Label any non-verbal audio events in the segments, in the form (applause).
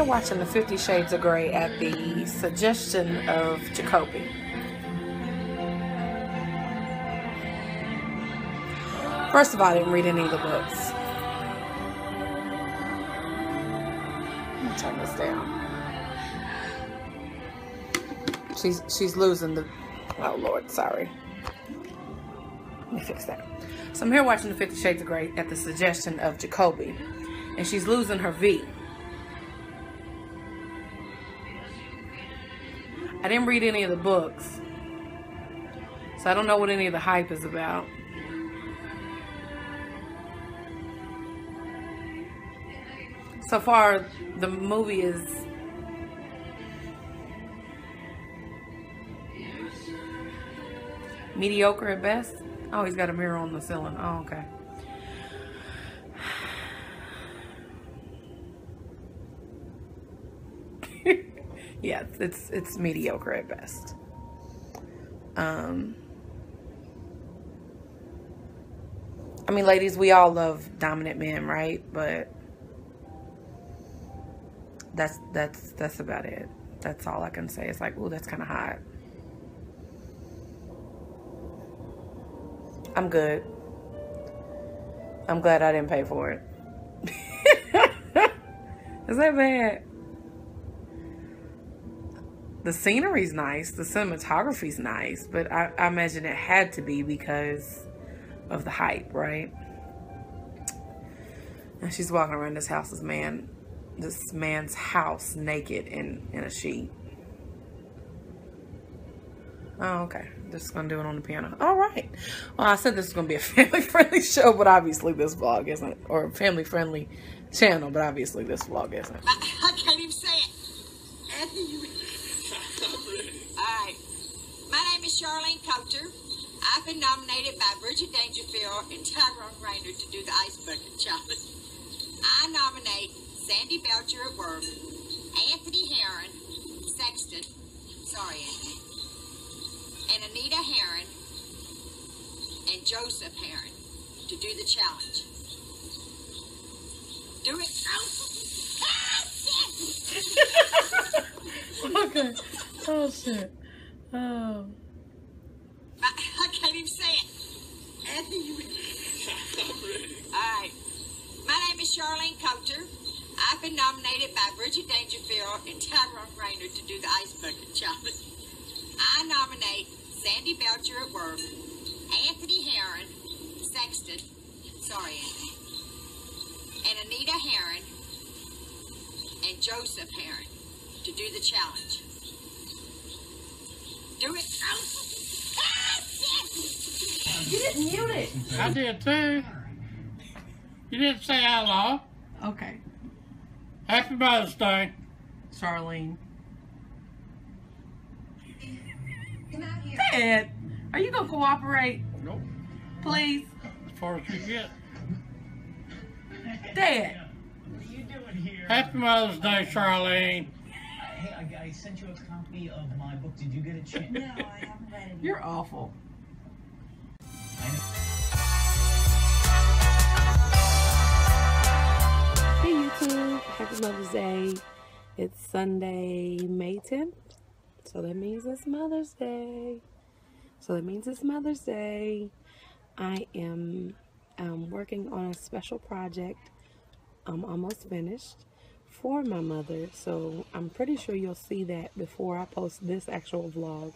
here watching the Fifty Shades of Grey at the suggestion of Jacoby. First of all, I didn't read any of the books. Let me turn this down. She's she's losing the. Oh Lord, sorry. Let me fix that. So I'm here watching the Fifty Shades of Grey at the suggestion of Jacoby, and she's losing her V. I didn't read any of the books, so I don't know what any of the hype is about. So far, the movie is mediocre at best. Oh, he's got a mirror on the ceiling. Oh, okay. Yeah, it's it's mediocre at best. Um, I mean, ladies, we all love dominant men, right? But that's that's that's about it. That's all I can say. It's like, oh, that's kind of hot. I'm good. I'm glad I didn't pay for it. (laughs) Is that bad? The scenery's nice. The cinematography's nice. But I, I imagine it had to be because of the hype, right? And she's walking around this house, this man, this man's house naked in, in a sheet. Oh, okay. Just gonna do it on the piano. All right. Well, I said this is gonna be a (laughs) family-friendly show, but obviously this vlog isn't, or a family-friendly channel, but obviously this vlog isn't. I, I can't even say it. Anthony, you... All right. My name Charlene Coulter. I've been nominated by Bridget Dangerfield and Tyrone Rainer to do the Ice Bucket Challenge. I nominate Sandy Belcher at work, Anthony Herron, Sexton, sorry, Anthony, and Anita Herron and Joseph Herron to do the challenge. Do it. (laughs) Oh, okay. Oh, shit. Oh. I, I can't even say it. Anthony, you... All right. My name is Charlene Coulter. I've been nominated by Bridget Dangerfield and Tyrone Rainer to do the Ice Bucket Challenge. I nominate Sandy Belcher at work, Anthony Herron, Sexton, sorry, Anthony, and Anita Herron and Joseph Herron to do the challenge. Do it. Oh, didn't mute it. I did too. You didn't say hello. Okay. Happy Mother's Day. Charlene. Dad, are you gonna cooperate, Nope. please? As far as you get. Dad. What are you doing here? Happy Mother's Day, Charlene. Hey, I, I sent you a copy of my book. Did you get a chance? No, I haven't read it. You're awful. Hey YouTube, happy Mother's Day. It's Sunday, May 10th. So that means it's Mother's Day. So that means it's Mother's Day. I am um, working on a special project. I'm almost finished for my mother. So I'm pretty sure you'll see that before I post this actual vlog.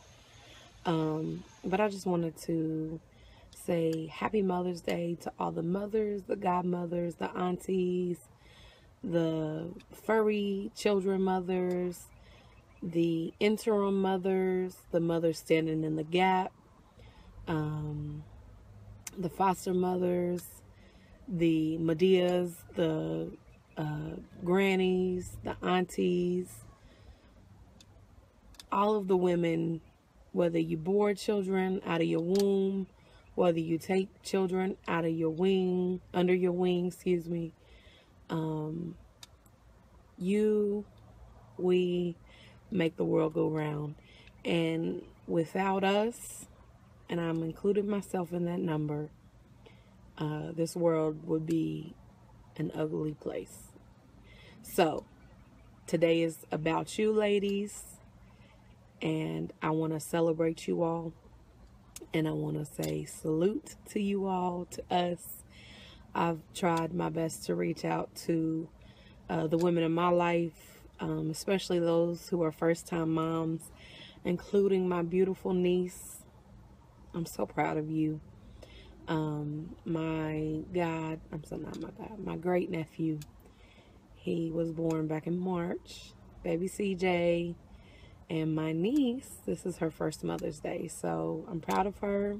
Um, but I just wanted to say happy Mother's Day to all the mothers, the godmothers, the aunties, the furry children mothers, the interim mothers, the mothers standing in the gap, um, the foster mothers, the Madeas, the uh, grannies, the aunties, all of the women, whether you bore children out of your womb, whether you take children out of your wing, under your wing, excuse me, um, you, we make the world go round. And without us, and I'm including myself in that number, uh, this world would be an ugly place. So, today is about you, ladies. And I want to celebrate you all. And I want to say salute to you all, to us. I've tried my best to reach out to uh, the women in my life, um, especially those who are first time moms, including my beautiful niece. I'm so proud of you. Um, my God, I'm so not my God, my great nephew. He was born back in March. Baby CJ and my niece, this is her first Mother's Day. So I'm proud of her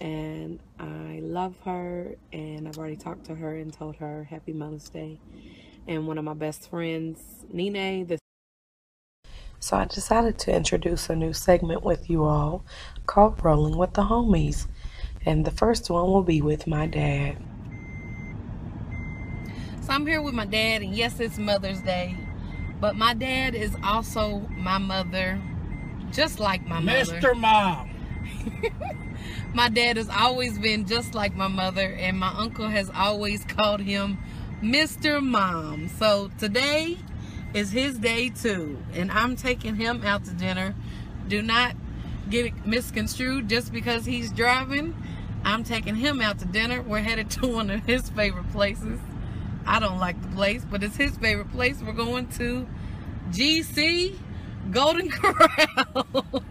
and I love her and I've already talked to her and told her happy Mother's Day. And one of my best friends, Nene, the so I decided to introduce a new segment with you all called Rolling with the Homies. And the first one will be with my dad. So I'm here with my dad, and yes, it's Mother's Day. But my dad is also my mother, just like my mother. Mr. Mom. (laughs) my dad has always been just like my mother, and my uncle has always called him Mr. Mom. So today is his day too, and I'm taking him out to dinner. Do not get it misconstrued just because he's driving. I'm taking him out to dinner. We're headed to one of his favorite places. I don't like the place, but it's his favorite place. We're going to GC Golden (laughs) Corral. (laughs)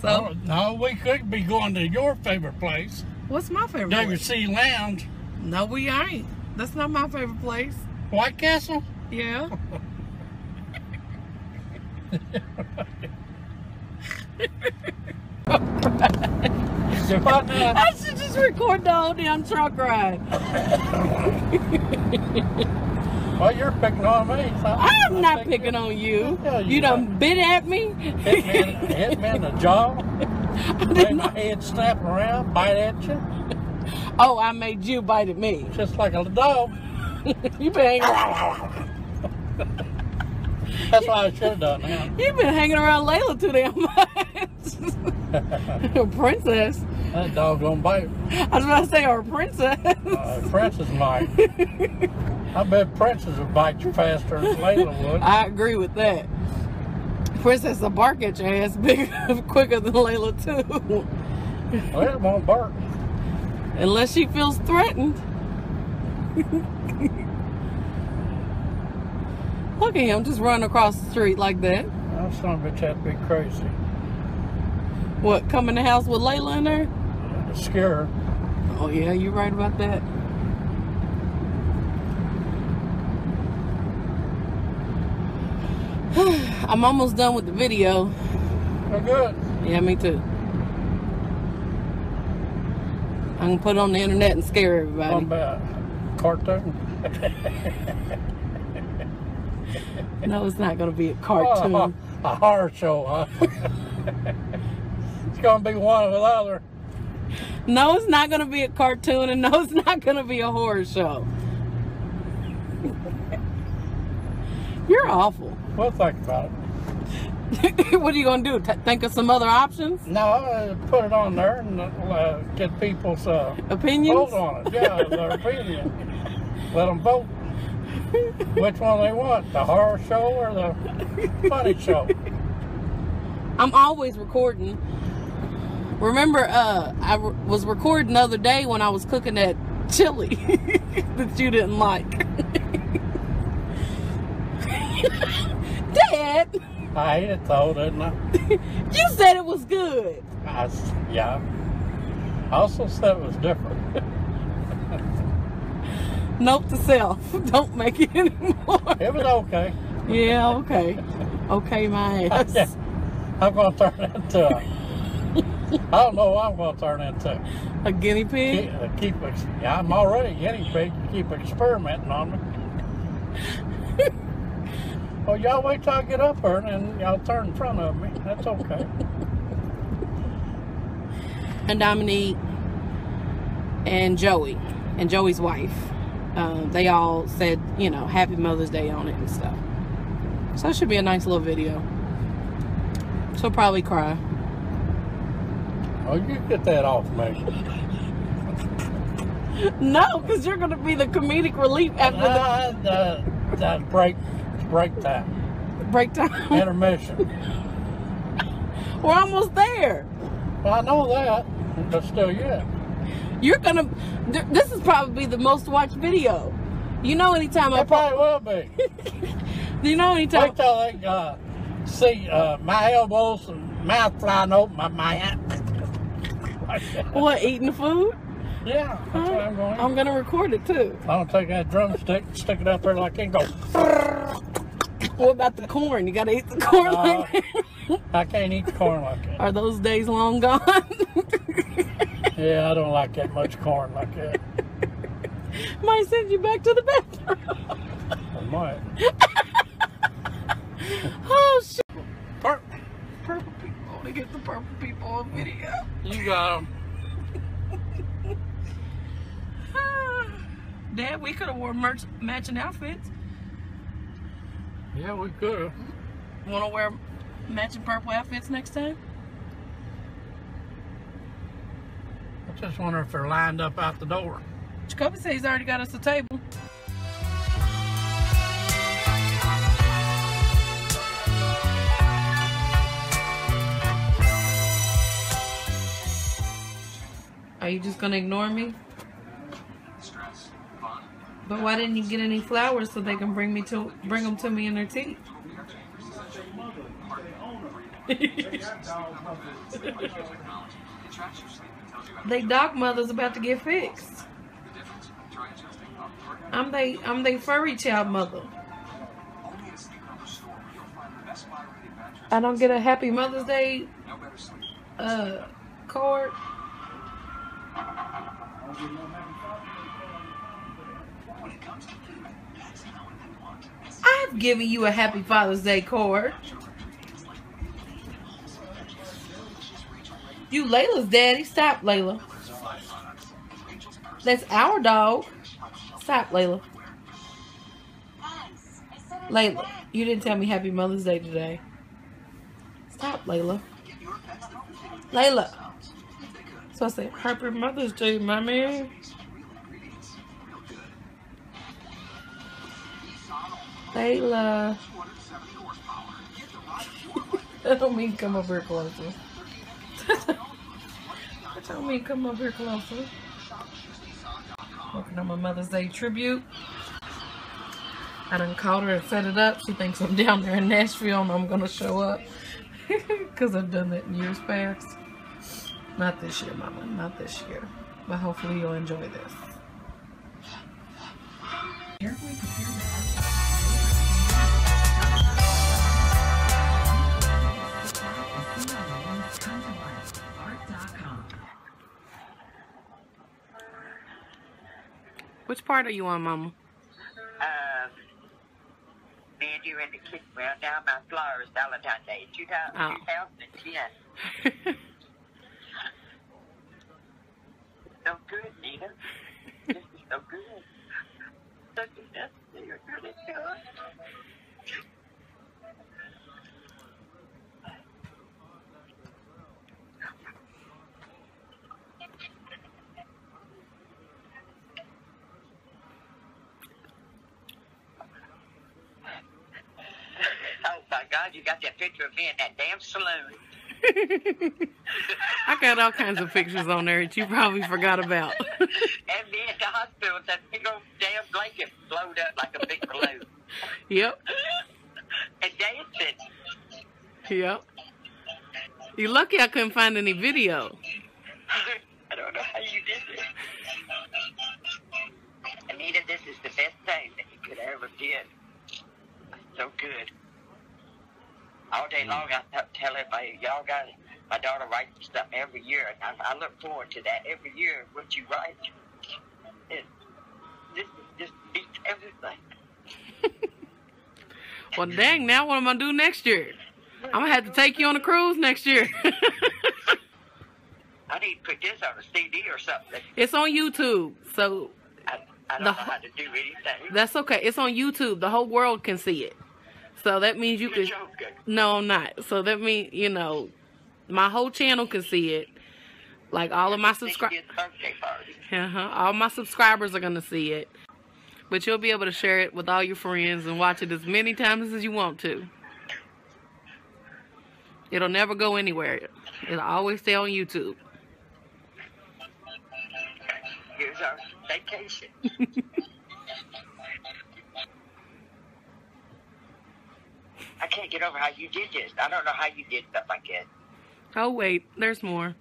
so, Oh, no, we could be going to your favorite place, what's my favorite place? WC Lounge, No, we ain't. That's not my favorite place. White Castle. Yeah. (laughs) (laughs) I should just record the whole damn truck ride. Well, you're picking on me. So I'm I not think picking on you. Yeah, you You done bit at me. Hit me, in, hit me in the jaw. (laughs) Made my head snap around, bite at you, Oh, I made you bite at me. just like a dog. (laughs) You been hanging, That's what I should have done. Now. You've been hanging around Layla too damn much. (laughs) princess. That dog gonna bite. I was about to say our princess. Uh, Princess might. I bet Princess would bite you faster than Layla would. I agree with that. Princess will bark at your ass bigger, (laughs) quicker than Layla too. It won't bark. Unless she feels threatened. Look at him just running across the street like that. That son of a bitch had to be crazy. What, come in the house with Layla in there? Scare her. Oh yeah, you're right about that. (sighs) I'm almost done with the video. They're good. Yeah, me too. I'm gonna put it on the internet and scare everybody. One bad cartoon. No, it's not gonna be a cartoon. Oh, (laughs) a horror show, huh? (laughs) gonna be one or the other. No, it's not gonna be a cartoon, and no, it's not gonna be a horror show. You're awful. We'll think about it. (laughs) what are you gonna do? T- think of some other options, No, uh, put it on there and uh, get people's uh, opinions? vote on it. Yeah, (laughs) their opinion. Let them vote. Which one they want, the horror show or the funny show? I'm always recording. Remember, uh, I was recording the other day when I was cooking that chili (laughs) that you didn't like. (laughs) Dad, I ate it though, didn't I? (laughs) you said it was good. I yeah. I also said it was different. nope to self: don't make it anymore. It was okay. Yeah, okay, okay, my ass. I'm gonna turn into a, I don't know what I'm gonna turn into. A guinea pig. Keep, uh, keep yeah, I'm already a guinea pig. Keep experimenting on me. (laughs) well, y'all wait till I get up there and then y'all turn in front of me. That's okay. (laughs) and Dominique and Joey and Joey's wife. Um, they all said, you know, Happy Mother's Day on it and stuff. So it should be a nice little video. She'll probably cry. Oh, you get that off me. No, because you're gonna be the comedic relief after the Uh, the, the break, time. break time, intermission. (laughs) We're almost there. Well, I know that, but still, yeah. You're gonna. th- This is probably the most watched video. You know, anytime I It probably will be. (laughs) you know, anytime Wait till they uh, see uh, my elbows and mouth flying open my mouth. (laughs) What eating food, yeah, that's what I'm going. I'm gonna record it too. I'm gonna take that drumstick, stick it up there like and go. What about the corn? You gotta eat the corn. Uh, like that. I can't eat the corn like that. Are those days long gone? (laughs) Yeah, I don't like that much corn like that. Might send you back to the bathroom. I might. (laughs) oh shit! Per- Purple people. I want to get the purple people on video. You got 'em. (sighs) Dad, we could have worn merch matching outfits. Yeah, we could. Want to wear matching purple outfits next time? I just wonder if they're lined up out the door. Jacoby said he's already got us a table. Are you just gonna ignore me? But why didn't you get any flowers so they can bring me to bring them to me in their teeth? (laughs) they dog mother's about to get fixed. I'm they I'm they furry child mother. I don't get a happy Mother's Day uh card. I've given you a happy Father's Day card. You Layla's daddy. Stop, Layla. That's our dog. Stop, Layla. Layla, you didn't tell me Happy Mother's Day today. Stop, Layla. Layla. So I said, Happy Mother's Day, mommy. Layla. I don't mean come over here closer. I don't mean come over here closer. Working on my Mother's Day tribute. I done called her and set it up. She thinks I'm down there in Nashville and I'm gonna show up. (laughs) Because I've done that in years past. Not this year, Mama. Not this year. But hopefully you'll enjoy this. Which part are you on, Mama? Um, you in the kitchen. Well, now my flowers Valentine's Day, 2000, Oh. 2010. (laughs) So good, Nina. So good. You're. (laughs) Oh my God, you got that picture of me in that damn saloon. (laughs) I got all kinds of pictures on there that you probably forgot about. (laughs) and me at the hospital with that big old damn blanket blowed up like a big balloon. yep, (laughs) and dancing. yep. You're lucky I couldn't find any video. I don't know how you did this. Anita, this is the best thing that you could ever did. So good. All day long, I tell everybody, y'all got my daughter writes stuff every year, and I, I look forward to that every year. What you write, it this just beats everything. (laughs) Well, dang, now what am I gonna do next year? I'm gonna have to take you on a cruise next year. (laughs) I need to put this on a CD or something. it's on YouTube, so I, I don't The- know how to do anything. that's okay. It's on YouTube. The whole world can see it. So that means you You're could. No, I'm not. So that means you know, my whole channel can see it. Like all of my subscribers. did the birthday party. Uh-huh. All my subscribers are gonna see it. But you'll be able to share it with all your friends and watch it as many times as you want to. It'll never go anywhere. It'll always stay on YouTube. Here's our vacation. (laughs) I can't get over how you did this. I don't know how you did stuff like that. Oh wait, there's more.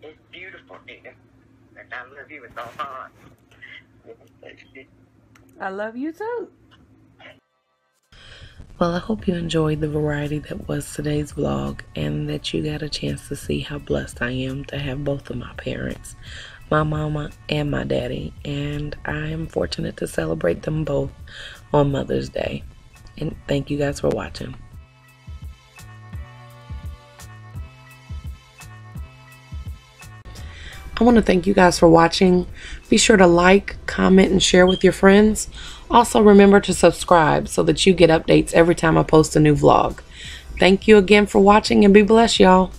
It's beautiful, Nina. And I love you with all my heart. I love you too. Well, I hope you enjoyed the variety that was today's vlog and that you got a chance to see how blessed I am to have both of my parents, my mama and my daddy. And I am fortunate to celebrate them both on Mother's Day. And thank you guys for watching. I want to thank you guys for watching. Be sure to like, comment, and share with your friends. Also, remember to subscribe so that you get updates every time I post a new vlog. Thank you again for watching and be blessed, y'all.